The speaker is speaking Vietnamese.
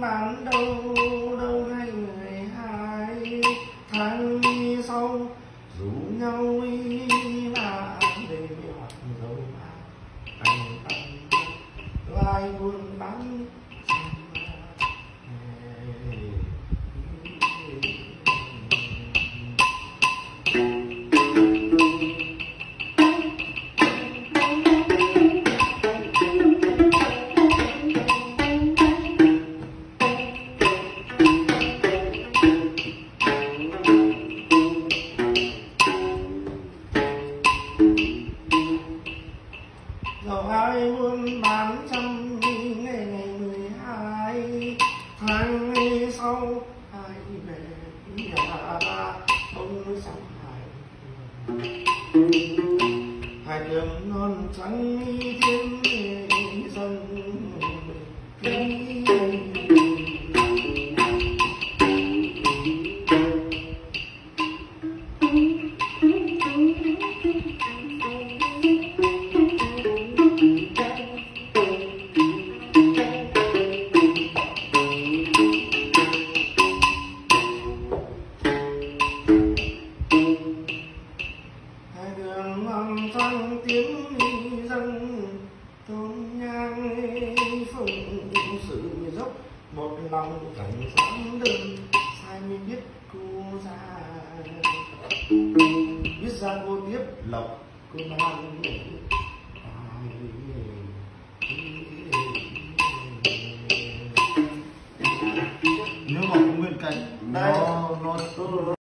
bán đâu đâu ngày người hai tháng sau rủ nhau đi là để hoặc dầu mà. Anh anh lại bán rồi ai buôn bán trăm ngày ngày mười hai, tháng sau hai về nhà ông sang hai hai đường non trắng thiên hai đường non tiếng dân tôn nhang phụng sự dốc, một lòng cảnh sáng đơn sai biết cô ra biết ra cô tiếp lộc, cô mang nếu mà nguyên bên cạnh nó nó